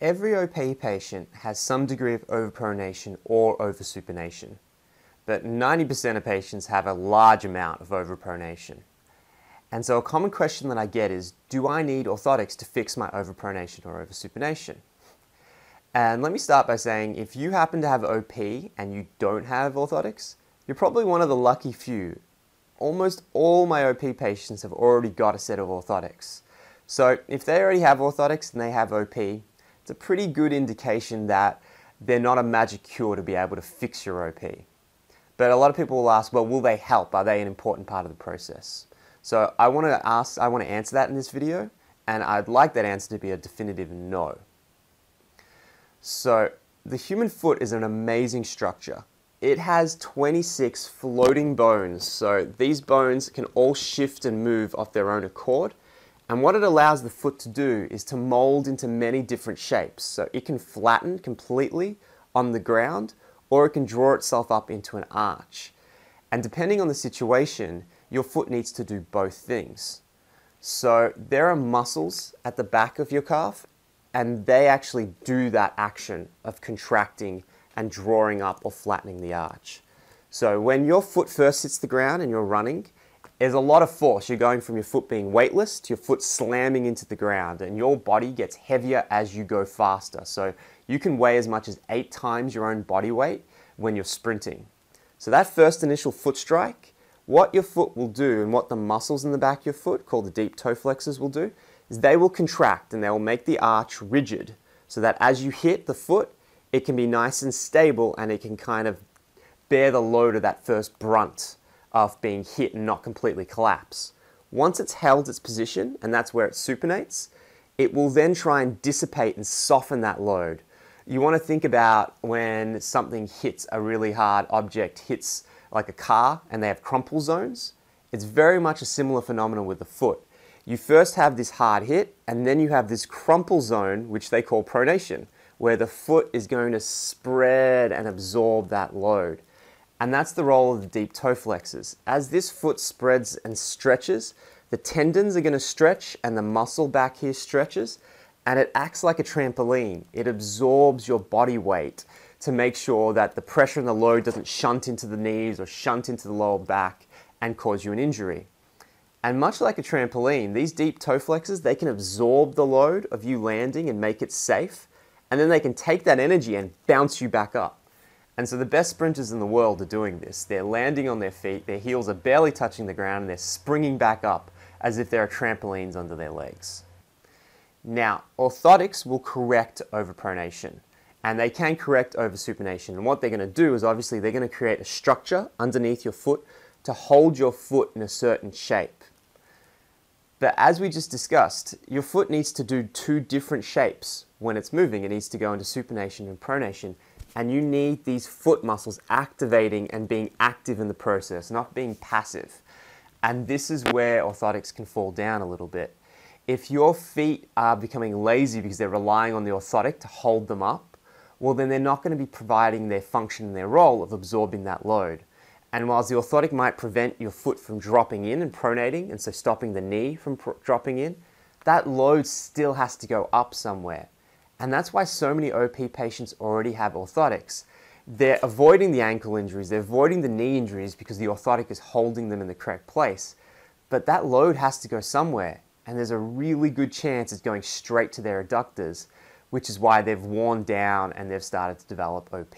Every OP patient has some degree of overpronation or oversupination, but 90% of patients have a large amount of overpronation. And so a common question that I get is, do I need orthotics to fix my overpronation or oversupination? And let me start by saying, if you happen to have OP and you don't have orthotics, you're probably one of the lucky few. Almost all my OP patients have already got a set of orthotics. So if they already have orthotics and they have OP, it's a pretty good indication that they're not a magic cure to be able to fix your OP. But a lot of people will ask, well, will they help? Are they an important part of the process? So I want to ask, I want to answer that in this video, and I'd like that answer to be a definitive no. So the human foot is an amazing structure. It has 26 floating bones, so these bones can all shift and move off their own accord. And what it allows the foot to do is to mold into many different shapes. So it can flatten completely on the ground, or it can draw itself up into an arch. And depending on the situation, your foot needs to do both things. So there are muscles at the back of your calf, and they actually do that action of contracting and drawing up or flattening the arch. So when your foot first hits the ground and you're running, there's a lot of force. You're going from your foot being weightless to your foot slamming into the ground, and your body gets heavier as you go faster. So you can weigh as much as eight times your own body weight when you're sprinting. So that first initial foot strike what your foot will do and what the muscles in the back of your foot, called the deep toe flexors, will do is they will contract and they will make the arch rigid so that as you hit the foot, it can be nice and stable and it can kind of bear the load of that first brunt of being hit and not completely collapse. Once it's held its position, and that's where it supinates, it will then try and dissipate and soften that load. You want to think about when something hits a really hard object, hits like a car and they have crumple zones, it's very much a similar phenomenon with the foot. You first have this hard hit and then you have this crumple zone, which they call pronation, where the foot is going to spread and absorb that load. And that's the role of the deep toe flexors. As this foot spreads and stretches, the tendons are going to stretch and the muscle back here stretches, and it acts like a trampoline. It absorbs your body weight to make sure that the pressure and the load doesn't shunt into the knees or shunt into the lower back and cause you an injury. And much like a trampoline, these deep toe flexors, they can absorb the load of you landing and make it safe, and then they can take that energy and bounce you back up. And so the best sprinters in the world are doing this. They're landing on their feet, their heels are barely touching the ground, and they're springing back up as if there are trampolines under their legs. Now, orthotics will correct overpronation and they can correct oversupination. And what they're going to do is obviously they're going to create a structure underneath your foot to hold your foot in a certain shape. But as we just discussed, your foot needs to do two different shapes when it's moving. It needs to go into supination and pronation. And you need these foot muscles activating and being active in the process, not being passive. And this is where orthotics can fall down a little bit. If your feet are becoming lazy because they're relying on the orthotic to hold them up, well, then they're not going to be providing their function and their role of absorbing that load. And whilst the orthotic might prevent your foot from dropping in and pronating, and so stopping the knee from dropping in, that load still has to go up somewhere. And that's why so many OP patients already have orthotics. They're avoiding the ankle injuries, they're avoiding the knee injuries because the orthotic is holding them in the correct place. But that load has to go somewhere, and there's a really good chance it's going straight to their adductors which is why they've worn down and they've started to develop OP.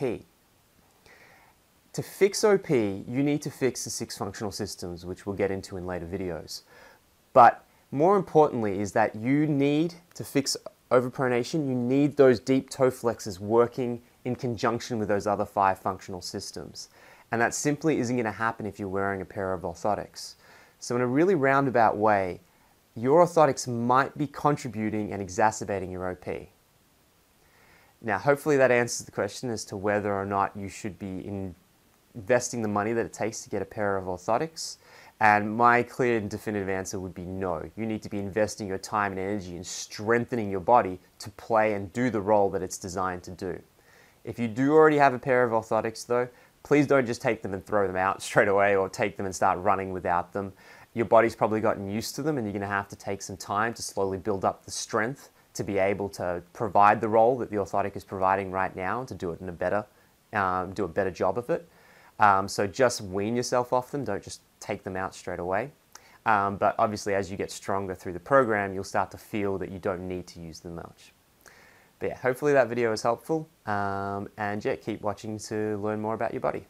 To fix OP, you need to fix the six functional systems, which we'll get into in later videos. But more importantly is that you need to fix overpronation, you need those deep toe flexors working in conjunction with those other five functional systems. And that simply isn't going to happen if you're wearing a pair of orthotics. So in a really roundabout way, your orthotics might be contributing and exacerbating your OP. Now, hopefully that answers the question as to whether or not you should be in investing the money that it takes to get a pair of orthotics. And my clear and definitive answer would be no. You need to be investing your time and energy in strengthening your body to play and do the role that it's designed to do. If you do already have a pair of orthotics, though, please don't just take them and throw them out straight away or take them and start running without them. Your body's probably gotten used to them, and you're going to have to take some time to slowly build up the strength to be able to provide the role that the orthotic is providing right now, and to do it in a better, um, do a better job of it. Um, so just wean yourself off them, don't just take them out straight away. Um, but obviously, as you get stronger through the program, you'll start to feel that you don't need to use them much. But yeah, hopefully that video was helpful. Um, and yeah, keep watching to learn more about your body.